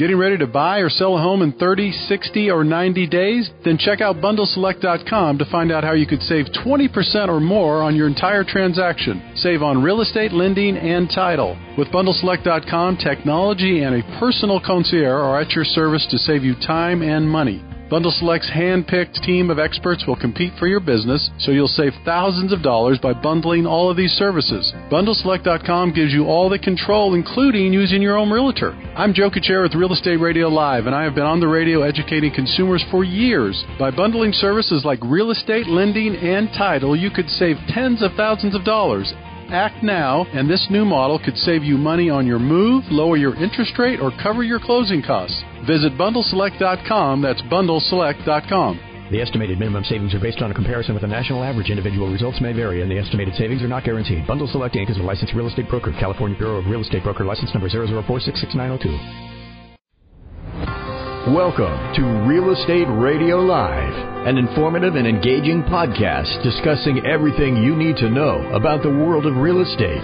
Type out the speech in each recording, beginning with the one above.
Getting ready to buy or sell a home in 30, 60, or 90 days? Then check out bundleselect.com to find out how you could save 20% or more on your entire transaction. Save on real estate, lending, and title. With bundleselect.com, technology and a personal concierge are at your service to save you time and money. Bundle Select's hand-picked team of experts will compete for your business, so you'll save thousands of dollars by bundling all of these services. BundleSelect.com gives you all the control, including using your own realtor. I'm Joe Cucchiara with Real Estate Radio Live, and I have been on the radio educating consumers for years. By bundling services like real estate, lending, and title, you could save tens of thousands of dollars Act now, and this new model could save you money on your move, lower your interest rate, or cover your closing costs. Visit bundleselect.com. That's bundleselect.com. The estimated minimum savings are based on a comparison with a national average. Individual results may vary, and the estimated savings are not guaranteed. Bundle Select Inc. is a licensed real estate broker. California Bureau of Real Estate Broker license number 004666902. Welcome to Real Estate Radio Live, an informative and engaging podcast discussing everything you need to know about the world of real estate.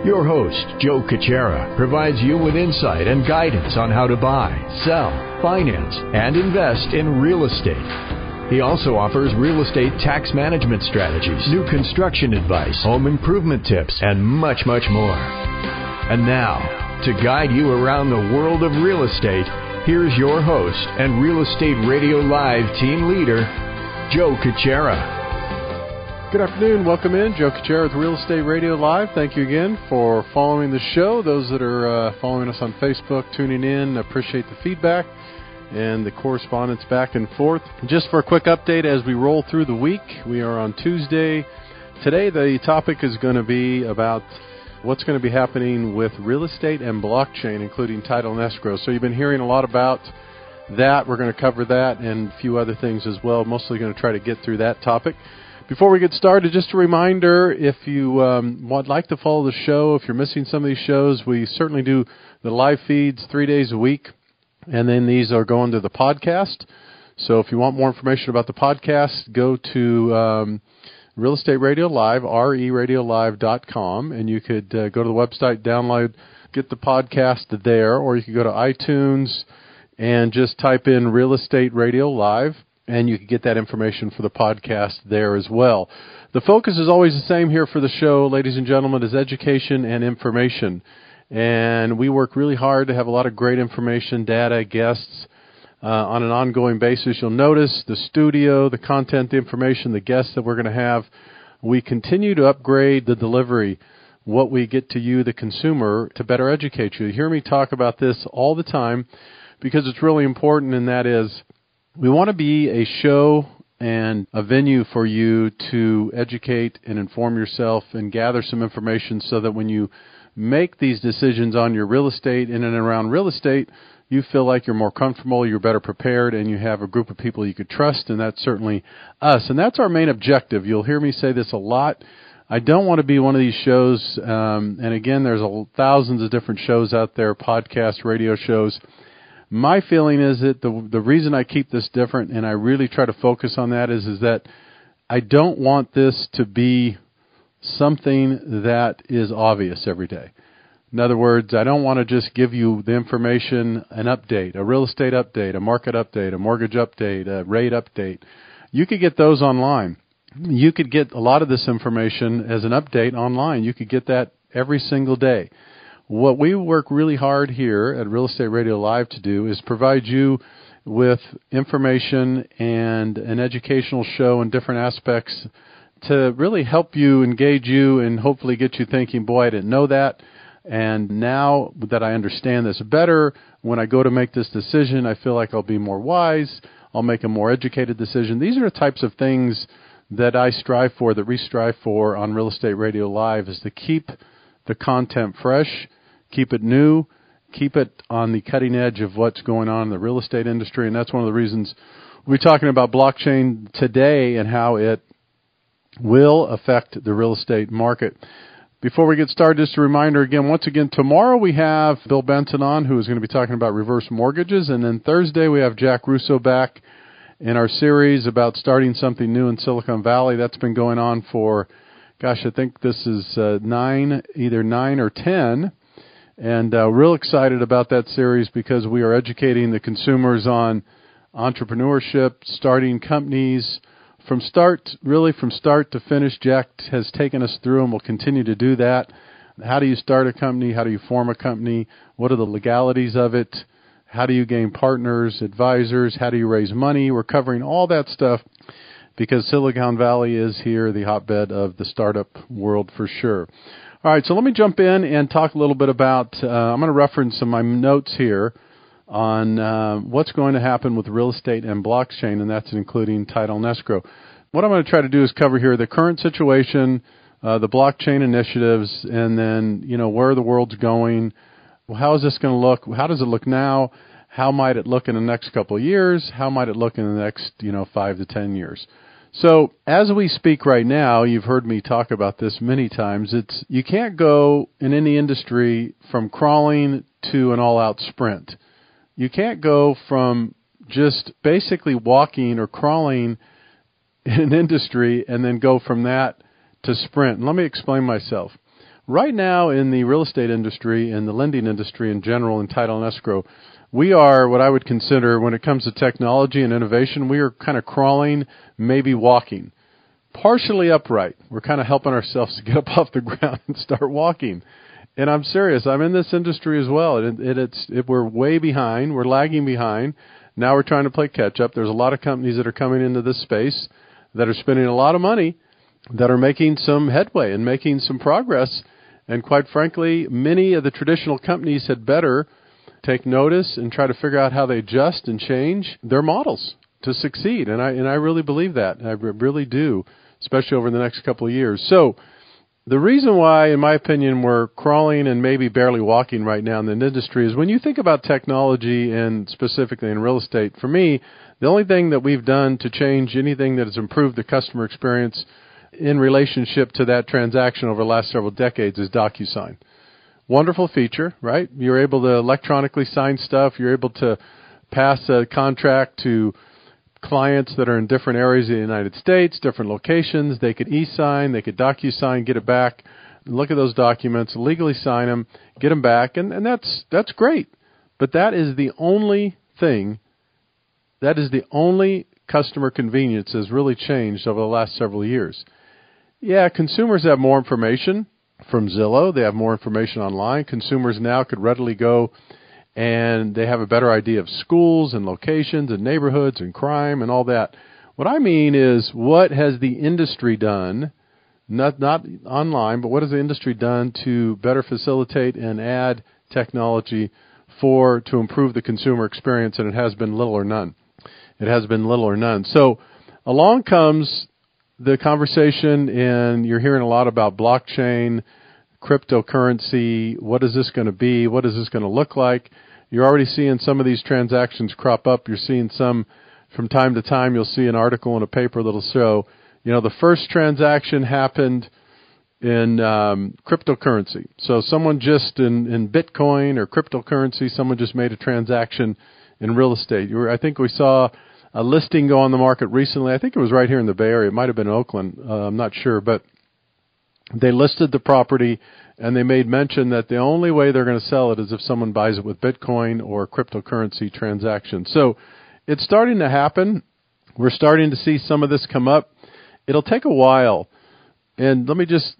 Your host, Joe Cucchiara, provides you with insight and guidance on how to buy, sell, finance, and invest in real estate. He also offers real estate tax management strategies, new construction advice, home improvement tips, and much, much more. And now, to guide you around the world of real estate, Here's your host and Real Estate Radio Live team leader, Joe Cucchiara. Good afternoon. Welcome in. Joe Cucchiara with Real Estate Radio Live. Thank you again for following the show. Those that are uh, following us on Facebook, tuning in, appreciate the feedback and the correspondence back and forth. Just for a quick update as we roll through the week, we are on Tuesday. Today, the topic is going to be about what's going to be happening with real estate and blockchain, including title and escrow. So you've been hearing a lot about that. We're going to cover that and a few other things as well. Mostly going to try to get through that topic. Before we get started, just a reminder if you um, would like to follow the show, if you're missing some of these shows, we certainly do the live feeds three days a week, and then these are going to the podcast. So if you want more information about the podcast, go to um, Real Estate Radio Live, reradiolive.com, and you could uh, go to the website, download, get the podcast there, or you could go to iTunes and just type in Real Estate Radio Live, and you can get that information for the podcast there as well. The focus is always the same here for the show, ladies and gentlemen, is education and information. And we work really hard to have a lot of great information, data, guests, uh, on an ongoing basis. You'll notice the studio, the content, the information, the guests that we're going to have. We continue to upgrade the delivery, what we get to you, the consumer, to better educate you. You hear me talk about this all the time because it's really important, and that is we want to be a show and a venue for you to educate and inform yourself and gather some information so that when you make these decisions on your real estate in and around real estate, you feel like you're more comfortable, you're better prepared, and you have a group of people you could trust, and that's certainly us. And that's our main objective. You'll hear me say this a lot. I don't want to be one of these shows, um, and again, there's a, thousands of different shows out there, podcasts, radio shows. My feeling is that the the reason I keep this different, and I really try to focus on that, is is that I don't want this to be something that is obvious every day. In other words, I don't want to just give you the information, an update, a real estate update, a market update, a mortgage update, a rate update. You could get those online. You could get a lot of this information as an update online. You could get that every single day. What we work really hard here at Real Estate Radio Live to do is provide you with information and an educational show in different aspects to really help you engage you and hopefully get you thinking, boy, I didn't know that and now that I understand this better, when I go to make this decision, I feel like I'll be more wise. I'll make a more educated decision. These are the types of things that I strive for, that we strive for on Real Estate Radio Live, is to keep the content fresh, keep it new, keep it on the cutting edge of what's going on in the real estate industry. And that's one of the reasons we're talking about blockchain today and how it will affect the real estate market. Before we get started, just a reminder again, once again, tomorrow we have Bill Benton on, who is going to be talking about reverse mortgages. And then Thursday we have Jack Russo back in our series about starting something new in Silicon Valley. That's been going on for, gosh, I think this is uh, nine, either nine or ten. And uh, real excited about that series because we are educating the consumers on entrepreneurship, starting companies from start, really from start to finish. Jack has taken us through and will continue to do that. How do you start a company? How do you form a company? What are the legalities of it? How do you gain partners, advisors? How do you raise money? We're covering all that stuff because Silicon Valley is here, the hotbed of the startup world for sure. All right, so let me jump in and talk a little bit about. Uh, I'm going to reference some of my notes here on uh, what's going to happen with real estate and blockchain, and that's including title and escrow. What I'm going to try to do is cover here the current situation, uh, the blockchain initiatives, and then you know where the world's going. How is this going to look? How does it look now? How might it look in the next couple of years? How might it look in the next you know five to ten years? So as we speak right now, you've heard me talk about this many times. It's you can't go in any industry from crawling to an all-out sprint you can't go from just basically walking or crawling in an industry and then go from that to sprint. And let me explain myself. Right now, in the real estate industry and the lending industry in general, in title and escrow, we are what I would consider, when it comes to technology and innovation, we are kind of crawling, maybe walking. Partially upright. We're kind of helping ourselves to get up off the ground and start walking and I'm serious. I'm in this industry as well. It, it, it's it, we're way behind. We're lagging behind. Now we're trying to play catch up. There's a lot of companies that are coming into this space that are spending a lot of money that are making some headway and making some progress. And quite frankly, many of the traditional companies had better take notice and try to figure out how they adjust and change their models to succeed. And I and I really believe that. I really do, especially over the next couple of years. So the reason why, in my opinion, we're crawling and maybe barely walking right now in the industry is when you think about technology and specifically in real estate, for me, the only thing that we've done to change anything that has improved the customer experience in relationship to that transaction over the last several decades is DocuSign. Wonderful feature, right? You're able to electronically sign stuff. You're able to pass a contract to clients that are in different areas of the United States, different locations. They could e-sign, they could docu-sign, get it back, look at those documents, legally sign them, get them back, and, and that's that's great. But that is the only thing. That is the only customer convenience has really changed over the last several years. Yeah, consumers have more information from Zillow. They have more information online. Consumers now could readily go and they have a better idea of schools and locations and neighborhoods and crime and all that. What I mean is, what has the industry done? Not not online, but what has the industry done to better facilitate and add technology for to improve the consumer experience? And it has been little or none. It has been little or none. So along comes the conversation, and you're hearing a lot about blockchain cryptocurrency. What is this going to be? What is this going to look like? You're already seeing some of these transactions crop up. You're seeing some from time to time. You'll see an article in a paper that'll show, you know, the first transaction happened in um, cryptocurrency. So someone just in, in Bitcoin or cryptocurrency, someone just made a transaction in real estate. I think we saw a listing go on the market recently. I think it was right here in the Bay Area. It might have been Oakland. Uh, I'm not sure, but they listed the property and they made mention that the only way they're going to sell it is if someone buys it with Bitcoin or cryptocurrency transaction. So it's starting to happen. We're starting to see some of this come up. It'll take a while. And let me just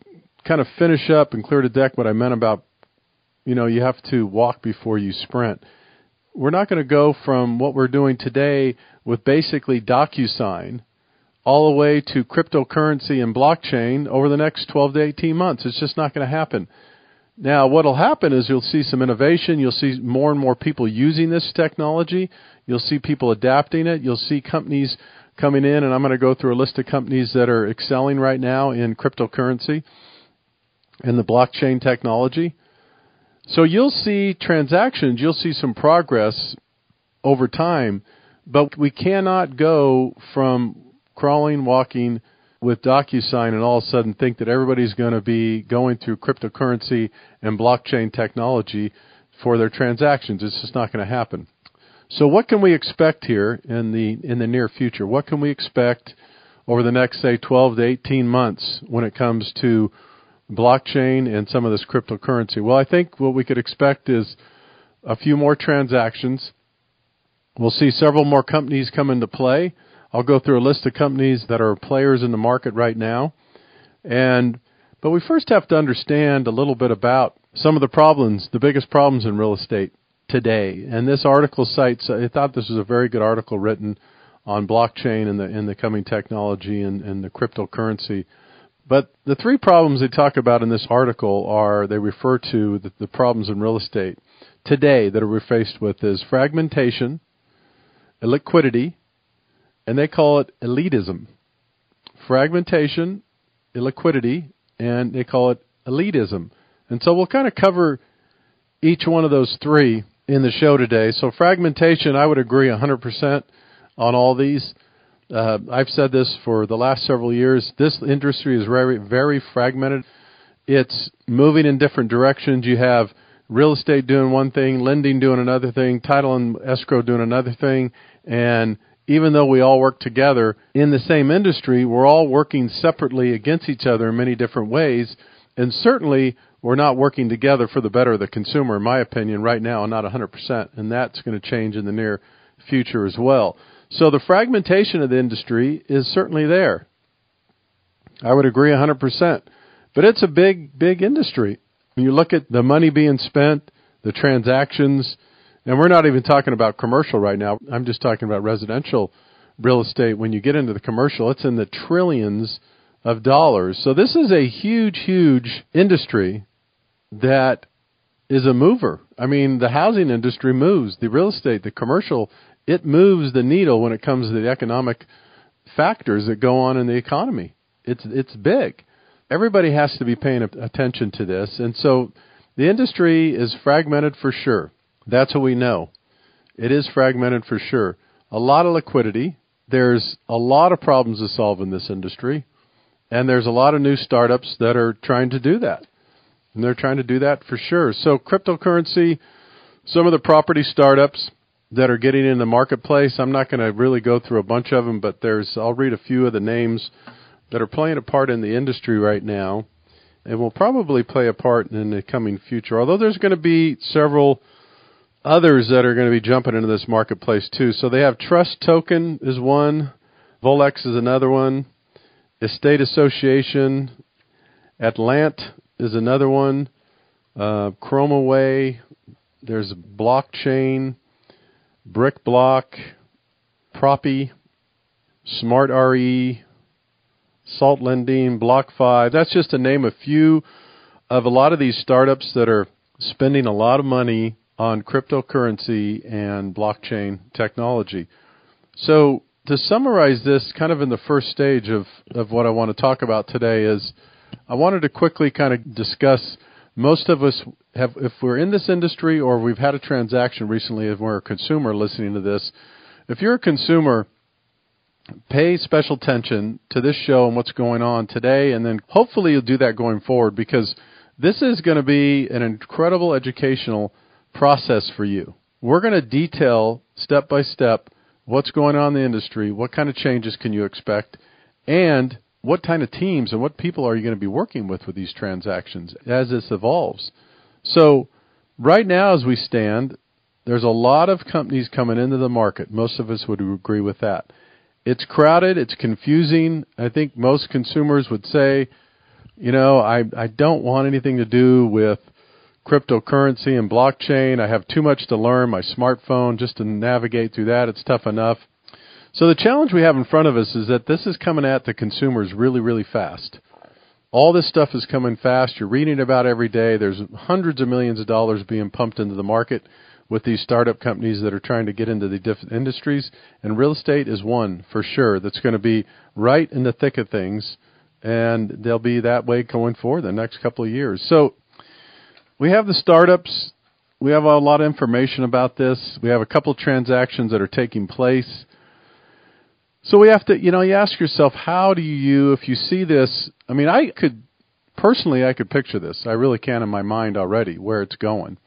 kind of finish up and clear the deck what I meant about, you know, you have to walk before you sprint. We're not going to go from what we're doing today with basically DocuSign all the way to cryptocurrency and blockchain over the next 12 to 18 months. It's just not going to happen. Now, what will happen is you'll see some innovation. You'll see more and more people using this technology. You'll see people adapting it. You'll see companies coming in, and I'm going to go through a list of companies that are excelling right now in cryptocurrency and the blockchain technology. So you'll see transactions, you'll see some progress over time, but we cannot go from crawling, walking with DocuSign and all of a sudden think that everybody's going to be going through cryptocurrency and blockchain technology for their transactions. It's just not going to happen. So what can we expect here in the in the near future? What can we expect over the next say 12 to 18 months when it comes to blockchain and some of this cryptocurrency? Well, I think what we could expect is a few more transactions. We'll see several more companies come into play. I'll go through a list of companies that are players in the market right now. And but we first have to understand a little bit about some of the problems, the biggest problems in real estate today. And this article cites I thought this was a very good article written on blockchain and the and the coming technology and, and the cryptocurrency. But the three problems they talk about in this article are they refer to the, the problems in real estate today that we're faced with is fragmentation, illiquidity, and they call it elitism. Fragmentation, illiquidity, and they call it elitism. And so we'll kind of cover each one of those three in the show today. So fragmentation, I would agree 100% on all these. Uh, I've said this for the last several years. This industry is very, very fragmented. It's moving in different directions. You have real estate doing one thing, lending doing another thing, title and escrow doing another thing, and even though we all work together in the same industry, we're all working separately against each other in many different ways, and certainly we're not working together for the better of the consumer, in my opinion, right now, not 100%, and that's going to change in the near future as well. So the fragmentation of the industry is certainly there. I would agree 100%. But it's a big, big industry. When you look at the money being spent, the transactions, and we're not even talking about commercial right now. I'm just talking about residential real estate. When you get into the commercial, it's in the trillions of dollars. So this is a huge, huge industry that is a mover. I mean, the housing industry moves, the real estate, the commercial, it moves the needle when it comes to the economic factors that go on in the economy. It's it's big everybody has to be paying attention to this. And so the industry is fragmented for sure. That's what we know. It is fragmented for sure. A lot of liquidity. There's a lot of problems to solve in this industry. And there's a lot of new startups that are trying to do that. And they're trying to do that for sure. So, cryptocurrency, some of the property startups that are getting in the marketplace, I'm not going to really go through a bunch of them, but there's, I'll read a few of the names that are playing a part in the industry right now and will probably play a part in the coming future. Although there's going to be several others that are going to be jumping into this marketplace too. So they have Trust Token is one, Volex is another one, Estate Association, Atlant is another one, uh, Chromaway, there's Blockchain, Brick Block, Propy, Smart RE, Salt Lending, Block 5. That's just to name a few of a lot of these startups that are spending a lot of money on cryptocurrency and blockchain technology. So to summarize this kind of in the first stage of, of what I want to talk about today is I wanted to quickly kind of discuss most of us have if we're in this industry or we've had a transaction recently if we're a consumer listening to this, if you're a consumer pay special attention to this show and what's going on today, and then hopefully you'll do that going forward because this is going to be an incredible educational process for you. We're going to detail step by step what's going on in the industry, what kind of changes can you expect, and what kind of teams and what people are you going to be working with with these transactions as this evolves. So, right now, as we stand, there's a lot of companies coming into the market. Most of us would agree with that. It's crowded. It's confusing. I think most consumers would say, you know, I I don't want anything to do with cryptocurrency and blockchain. I have too much to learn. My smartphone just to navigate through that, it's tough enough. So the challenge we have in front of us is that this is coming at the consumers really, really fast. All this stuff is coming fast. You're reading about every day. There's hundreds of millions of dollars being pumped into the market with these startup companies that are trying to get into the different industries, and real estate is one for sure that's going to be right in the thick of things, and they'll be that way going forward the next couple of years. So we have the startups. We have a lot of information about this. We have a couple transactions that are taking place. So we have to, you know, you ask yourself, how do you, if you see this, I mean, I could, personally, I could picture this. I really can in my mind already where it's going.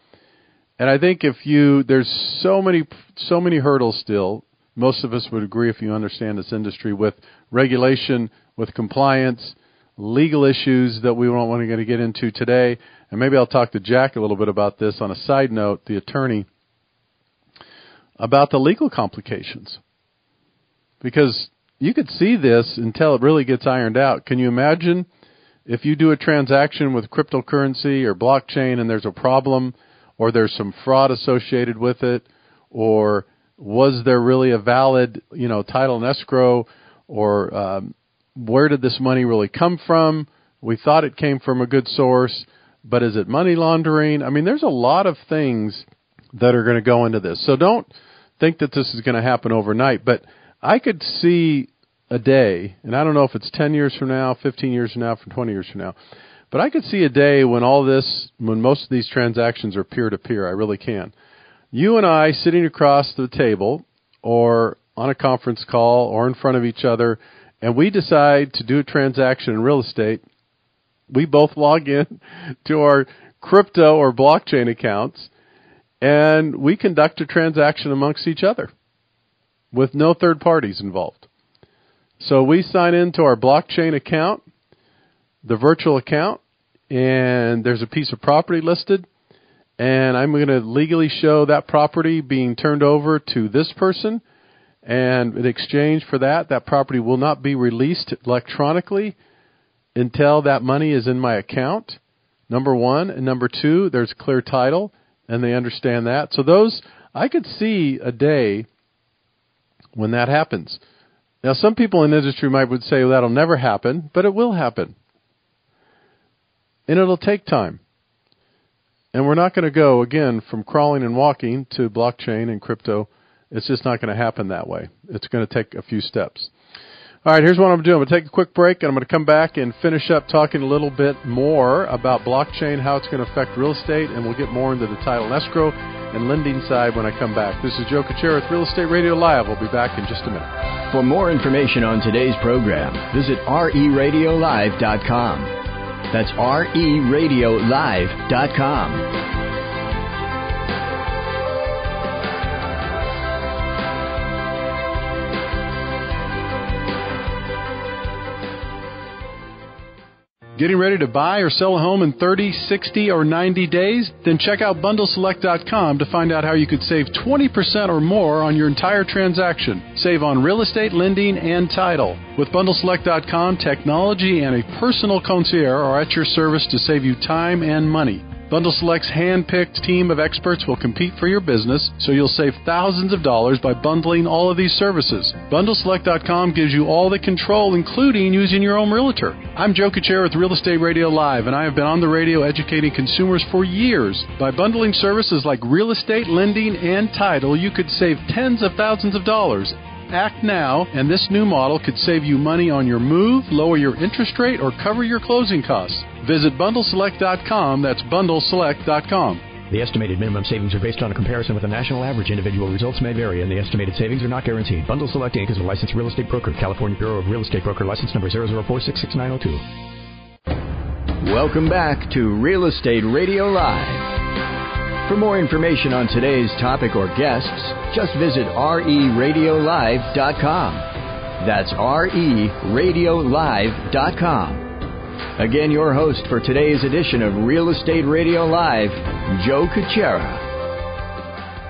And I think if you there's so many so many hurdles still. Most of us would agree if you understand this industry with regulation, with compliance, legal issues that we don't want to get into today. And maybe I'll talk to Jack a little bit about this on a side note, the attorney, about the legal complications. Because you could see this until it really gets ironed out. Can you imagine if you do a transaction with cryptocurrency or blockchain and there's a problem or there's some fraud associated with it or was there really a valid, you know, title and escrow or um, where did this money really come from? We thought it came from a good source, but is it money laundering? I mean, there's a lot of things that are going to go into this. So don't think that this is going to happen overnight, but I could see a day, and I don't know if it's 10 years from now, 15 years from now, from 20 years from now, but I could see a day when all this, when most of these transactions are peer to peer. I really can. You and I sitting across the table or on a conference call or in front of each other, and we decide to do a transaction in real estate, we both log in to our crypto or blockchain accounts and we conduct a transaction amongst each other with no third parties involved. So we sign into our blockchain account, the virtual account, and there's a piece of property listed, and I'm going to legally show that property being turned over to this person, and in exchange for that, that property will not be released electronically until that money is in my account. Number one, and number two, there's clear title, and they understand that. So those, I could see a day when that happens. Now, some people in industry might would say well, that'll never happen, but it will happen, and it'll take time. And we're not going to go again from crawling and walking to blockchain and crypto. It's just not going to happen that way. It's going to take a few steps. All right, here's what I'm doing. I'm going to take a quick break, and I'm going to come back and finish up talking a little bit more about blockchain, how it's going to affect real estate, and we'll get more into the title and escrow and lending side when I come back. This is Joe Cucchiara with Real Estate Radio Live. We'll be back in just a minute. For more information on today's program, visit reradiolive.com. That's reradiolive.com. Getting ready to buy or sell a home in 30, 60, or 90 days? Then check out bundleselect.com to find out how you could save 20% or more on your entire transaction. Save on real estate, lending, and title. With bundleselect.com, technology and a personal concierge are at your service to save you time and money. Bundle Select's hand-picked team of experts will compete for your business, so you'll save thousands of dollars by bundling all of these services. BundleSelect.com gives you all the control, including using your own realtor. I'm Joe Cucchiara with Real Estate Radio Live, and I have been on the radio educating consumers for years. By bundling services like real estate, lending, and title, you could save tens of thousands of dollars. Act now, and this new model could save you money on your move, lower your interest rate, or cover your closing costs. Visit bundleselect.com. That's bundleselect.com. The estimated minimum savings are based on a comparison with a national average. Individual results may vary, and the estimated savings are not guaranteed. Bundle Select Inc. is a licensed real estate broker. California Bureau of Real Estate Broker license number 004-66902. Welcome back to Real Estate Radio Live. For more information on today's topic or guests, just visit reradiolive.com. That's reradiolive.com. Again, your host for today's edition of Real Estate Radio Live, Joe Cucchiara.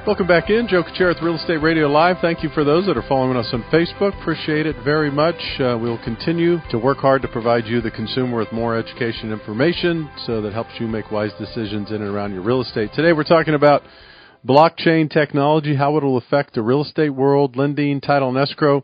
Welcome back in. Joe Cucchiara with Real Estate Radio Live. Thank you for those that are following us on Facebook. Appreciate it very much. Uh, we'll continue to work hard to provide you, the consumer, with more education information so that helps you make wise decisions in and around your real estate. Today we're talking about blockchain technology, how it will affect the real estate world, lending, title, and escrow.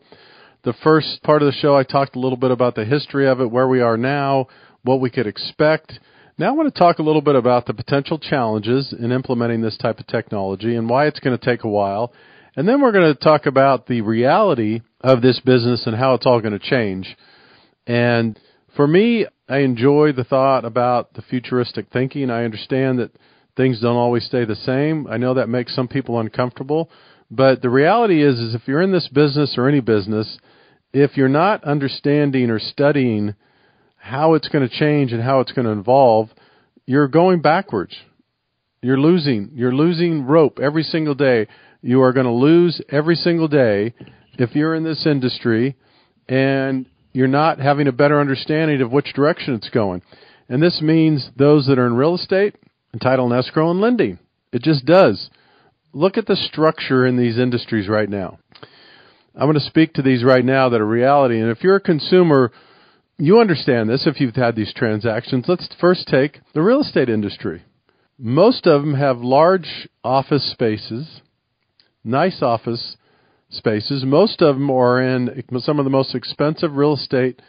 The first part of the show, I talked a little bit about the history of it, where we are now, what we could expect. Now I want to talk a little bit about the potential challenges in implementing this type of technology and why it's going to take a while. And then we're going to talk about the reality of this business and how it's all going to change. And for me, I enjoy the thought about the futuristic thinking. I understand that things don't always stay the same. I know that makes some people uncomfortable, but the reality is is if you're in this business or any business, if you're not understanding or studying how it's going to change and how it's going to evolve, you're going backwards. You're losing. You're losing rope every single day. You are going to lose every single day if you're in this industry and you're not having a better understanding of which direction it's going. And this means those that are in real estate, title and escrow and lending. It just does. Look at the structure in these industries right now. I'm going to speak to these right now that are reality. And if you're a consumer, you understand this if you've had these transactions. Let's first take the real estate industry. Most of them have large office spaces, nice office spaces. Most of them are in some of the most expensive real estate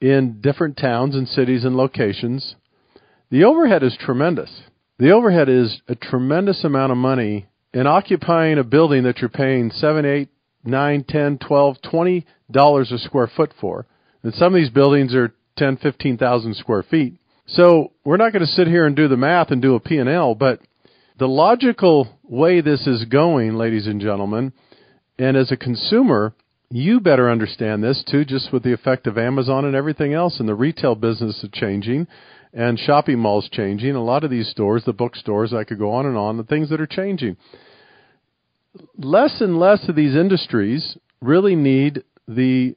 in different towns and cities and locations. The overhead is tremendous. The overhead is a tremendous amount of money in occupying a building that you're paying seven, eight, nine, ten, twelve, twenty dollars a square foot for. And some of these buildings are ten, fifteen thousand square feet. So we're not going to sit here and do the math and do a P&L, but the logical way this is going, ladies and gentlemen, and as a consumer, you better understand this too, just with the effect of Amazon and everything else, and the retail business is changing, and shopping malls changing. A lot of these stores, the bookstores, I could go on and on, the things that are changing. Less and less of these industries really need the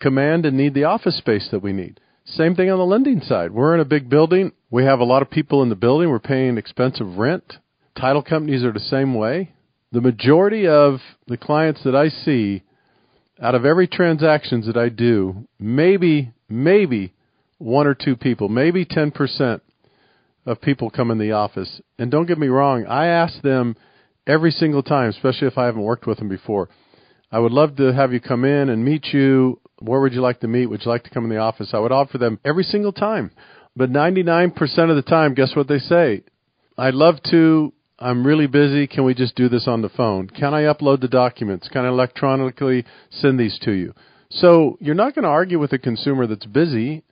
command and need the office space that we need. Same thing on the lending side. We're in a big building. We have a lot of people in the building. We're paying expensive rent. Title companies are the same way. The majority of the clients that I see out of every transactions that I do, maybe maybe one or two people, maybe 10% of people come in the office. And don't get me wrong, I ask them every single time, especially if I haven't worked with them before. I would love to have you come in and meet you. Where would you like to meet? Would you like to come in the office? I would offer them every single time. But 99% of the time, guess what they say? I'd love to. I'm really busy. Can we just do this on the phone? Can I upload the documents? Can I electronically send these to you? So you're not going to argue with a consumer that's busy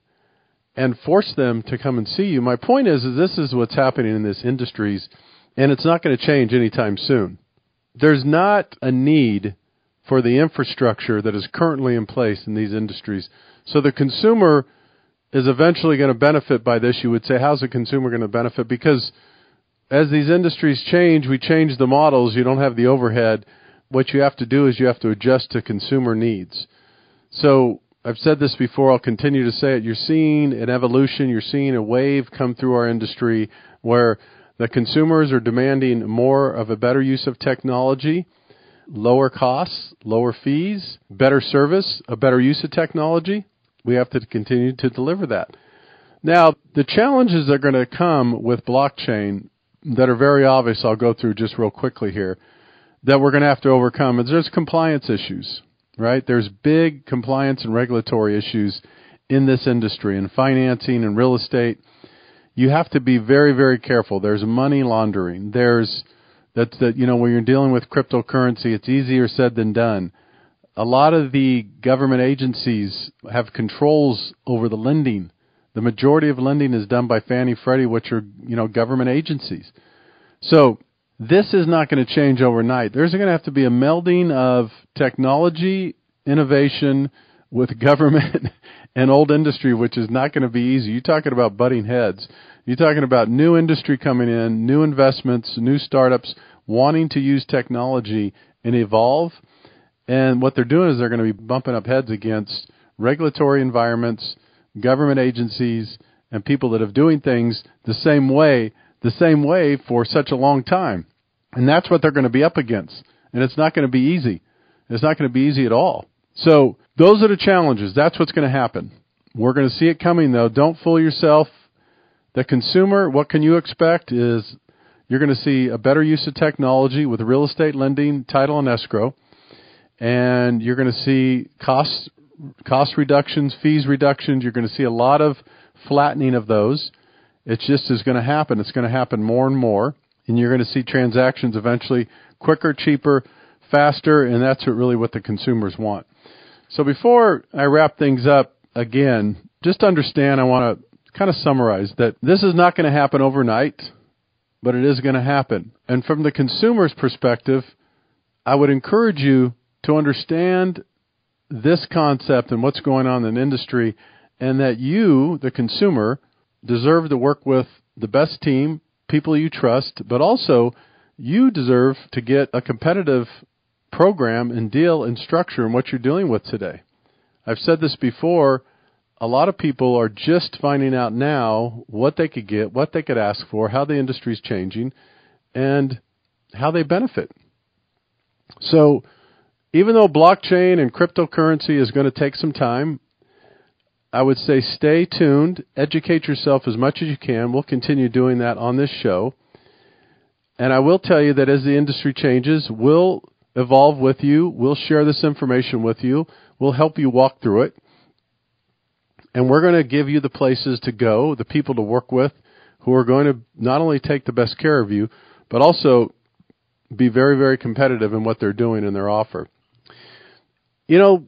and force them to come and see you. My point is, is this is what's happening in this industries, and it's not going to change anytime soon. There's not a need for the infrastructure that is currently in place in these industries. So the consumer is eventually going to benefit by this. You would say, how's the consumer going to benefit? Because as these industries change, we change the models. You don't have the overhead. What you have to do is you have to adjust to consumer needs. So I've said this before. I'll continue to say it. You're seeing an evolution. You're seeing a wave come through our industry where the consumers are demanding more of a better use of technology lower costs, lower fees, better service, a better use of technology. We have to continue to deliver that. Now, the challenges that are going to come with blockchain that are very obvious, I'll go through just real quickly here, that we're going to have to overcome is there's compliance issues, right? There's big compliance and regulatory issues in this industry, in financing and real estate. You have to be very, very careful. There's money laundering. There's that's that you know when you're dealing with cryptocurrency, it's easier said than done. A lot of the government agencies have controls over the lending. The majority of lending is done by Fannie Freddie, which are you know government agencies. So this is not going to change overnight. There's going to have to be a melding of technology, innovation with government and old industry, which is not going to be easy. You're talking about butting heads. You're talking about new industry coming in, new investments, new startups wanting to use technology and evolve. And what they're doing is they're going to be bumping up heads against regulatory environments, government agencies, and people that have doing things the same way, the same way for such a long time. And that's what they're going to be up against. And it's not going to be easy. It's not going to be easy at all. So those are the challenges. That's what's going to happen. We're going to see it coming though. Don't fool yourself. The consumer, what can you expect is you're going to see a better use of technology with real estate lending, title, and escrow, and you're going to see cost cost reductions, fees reductions. You're going to see a lot of flattening of those. It just is going to happen. It's going to happen more and more, and you're going to see transactions eventually quicker, cheaper, faster, and that's what really what the consumers want. So before I wrap things up again, just understand I want to kind of summarize that this is not going to happen overnight, but it is going to happen. And from the consumer's perspective, I would encourage you to understand this concept and what's going on in the industry, and that you, the consumer, deserve to work with the best team, people you trust, but also you deserve to get a competitive program and deal and structure in what you're dealing with today. I've said this before. A lot of people are just finding out now what they could get, what they could ask for, how the industry's changing, and how they benefit. So, even though blockchain and cryptocurrency is going to take some time, I would say stay tuned, educate yourself as much as you can. We'll continue doing that on this show. And I will tell you that as the industry changes, we'll evolve with you. We'll share this information with you. We'll help you walk through it. And we're going to give you the places to go, the people to work with who are going to not only take the best care of you, but also be very, very competitive in what they're doing in their offer. You know,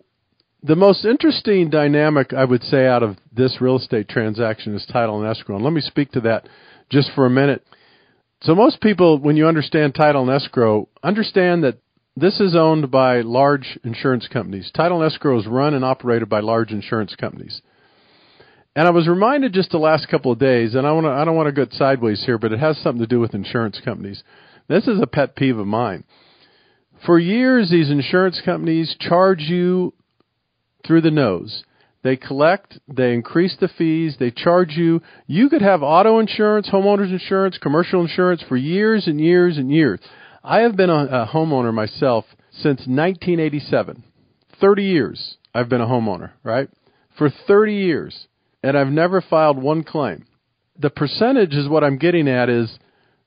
the most interesting dynamic I would say out of this real estate transaction is title and escrow. And let me speak to that just for a minute. So most people, when you understand title and escrow, understand that this is owned by large insurance companies. Title and escrow is run and operated by large insurance companies. And I was reminded just the last couple of days, and I want I don't want to go sideways here, but it has something to do with insurance companies. This is a pet peeve of mine. For years, these insurance companies charge you through the nose. They collect, they increase the fees, they charge you. You could have auto insurance, homeowners insurance, commercial insurance for years and years and years. I have been a, homeowner myself since 1987. 30 years I've been a homeowner, right? For 30 years. And I've never filed one claim. The percentage is what I'm getting at is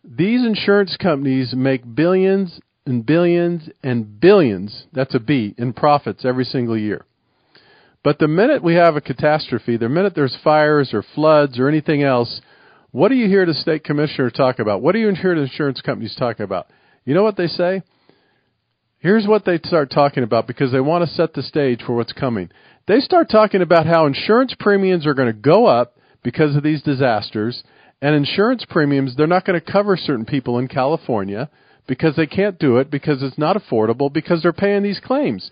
these insurance companies make billions and billions and billions, that's a B, in profits every single year. But the minute we have a catastrophe, the minute there's fires or floods or anything else, what do you hear the state commissioner talk about? What do you hear the insurance companies talk about? You know what they say? Here's what they start talking about because they want to set the stage for what's coming. They start talking about how insurance premiums are going to go up because of these disasters, and insurance premiums, they're not going to cover certain people in California because they can't do it because it's not affordable because they're paying these claims.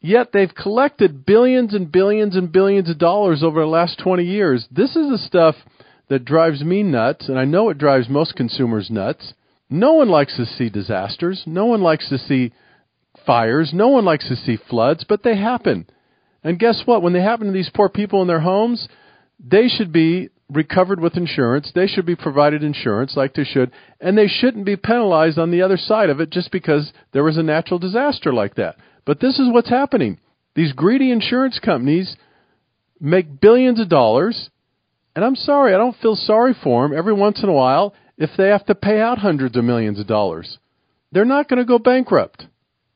Yet they've collected billions and billions and billions of dollars over the last 20 years. This is the stuff that drives me nuts, and I know it drives most consumers nuts. No one likes to see disasters. No one likes to see fires. No one likes to see floods, but they happen. And guess what? When they happen to these poor people in their homes, they should be recovered with insurance. They should be provided insurance like they should, and they shouldn't be penalized on the other side of it just because there was a natural disaster like that. But this is what's happening. These greedy insurance companies make billions of dollars, and I'm sorry, I don't feel sorry for them every once in a while if they have to pay out hundreds of millions of dollars. They're not going to go bankrupt.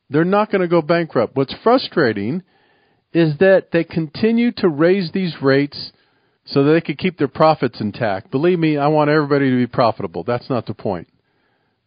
They're not going to go bankrupt. What's frustrating is that they continue to raise these rates so that they could keep their profits intact. Believe me, I want everybody to be profitable. That's not the point.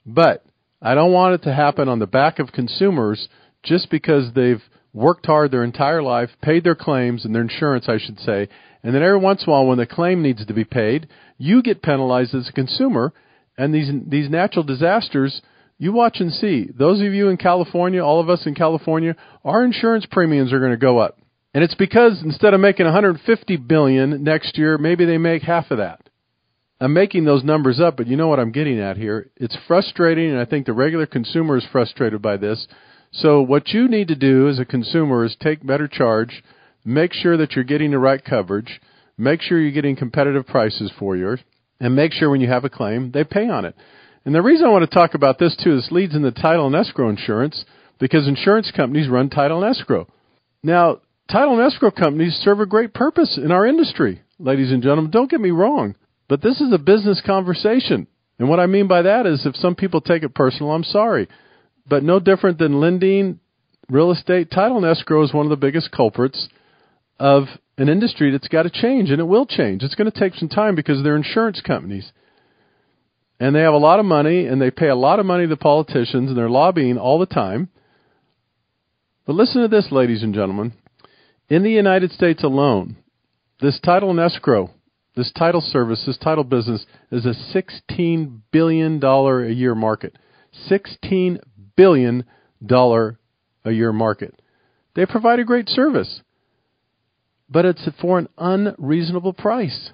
But I don't want it to happen on the back of consumers just because they've worked hard their entire life, paid their claims and their insurance, I should say, and then every once in a while when the claim needs to be paid, you get penalized as a consumer, and these these natural disasters, you watch and see. Those of you in California, all of us in California, our insurance premiums are going to go up. And it's because instead of making 150 billion next year, maybe they make half of that. I'm making those numbers up, but you know what I'm getting at here. It's frustrating, and I think the regular consumer is frustrated by this so what you need to do as a consumer is take better charge, make sure that you're getting the right coverage, make sure you're getting competitive prices for yours, and make sure when you have a claim, they pay on it. And the reason I want to talk about this too, this leads into title and escrow insurance, because insurance companies run title and escrow. Now, title and escrow companies serve a great purpose in our industry, ladies and gentlemen. Don't get me wrong, but this is a business conversation. And what I mean by that is if some people take it personal, I'm sorry. But no different than lending, real estate, title and escrow is one of the biggest culprits of an industry that's got to change, and it will change. It's going to take some time because they're insurance companies. And they have a lot of money, and they pay a lot of money to politicians, and they're lobbying all the time. But listen to this, ladies and gentlemen. In the United States alone, this title and escrow, this title service, this title business is a $16 billion a year market. $16 billion a year market. They provide a great service, but it's for an unreasonable price.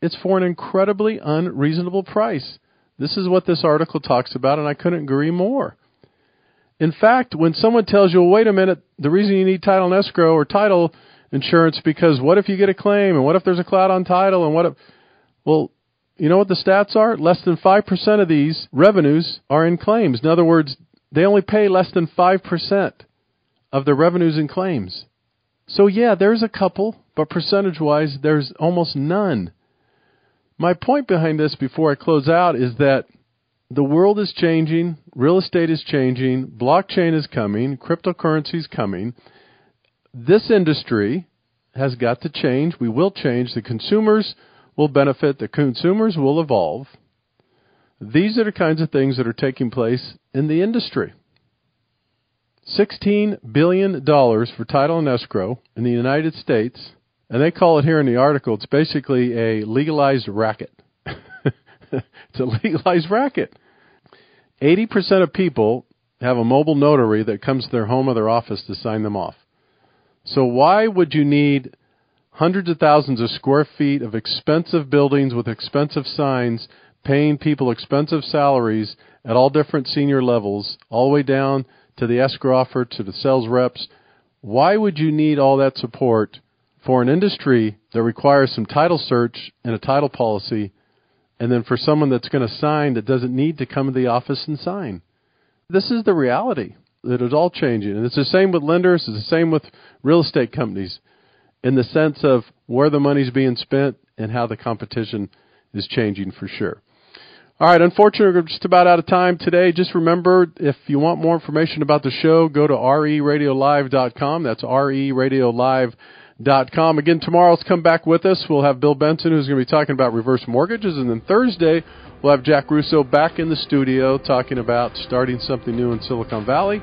It's for an incredibly unreasonable price. This is what this article talks about, and I couldn't agree more. In fact, when someone tells you, well, wait a minute, the reason you need title and escrow or title insurance because what if you get a claim and what if there's a cloud on title and what if, well, you know what the stats are? Less than 5% of these revenues are in claims. In other words, they only pay less than 5% of their revenues in claims. So, yeah, there's a couple, but percentage wise, there's almost none. My point behind this before I close out is that the world is changing, real estate is changing, blockchain is coming, cryptocurrency is coming. This industry has got to change. We will change. The consumers will benefit, the consumers will evolve. These are the kinds of things that are taking place in the industry. $16 billion for title and escrow in the United States, and they call it here in the article, it's basically a legalized racket. it's a legalized racket. 80% of people have a mobile notary that comes to their home or their office to sign them off. So why would you need hundreds of thousands of square feet of expensive buildings with expensive signs, paying people expensive salaries at all different senior levels, all the way down to the escrow offer to the sales reps? Why would you need all that support for an industry that requires some title search and a title policy and then for someone that's going to sign that doesn't need to come to the office and sign. This is the reality. It is all changing. And it's the same with lenders, it's the same with real estate companies in the sense of where the money's being spent and how the competition is changing for sure. All right, unfortunately, we're just about out of time today. Just remember, if you want more information about the show, go to reradiolive.com. That's reradiolive.com com. Again, tomorrow's come back with us. We'll have Bill Benson, who's going to be talking about reverse mortgages. And then Thursday, we'll have Jack Russo back in the studio talking about starting something new in Silicon Valley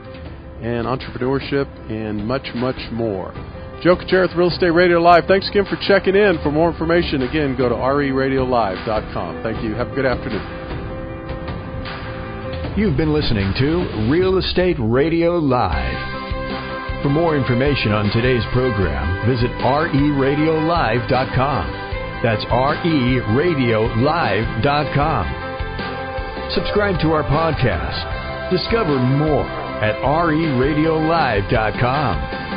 and entrepreneurship and much, much more. Joe Cucchiara with Real Estate Radio Live. Thanks again for checking in. For more information, again, go to reradiolive.com. Thank you. Have a good afternoon. You've been listening to Real Estate Radio Live. For more information on today's program, visit reradiolive.com. That's reradiolive.com. Subscribe to our podcast. Discover more at reradiolive.com.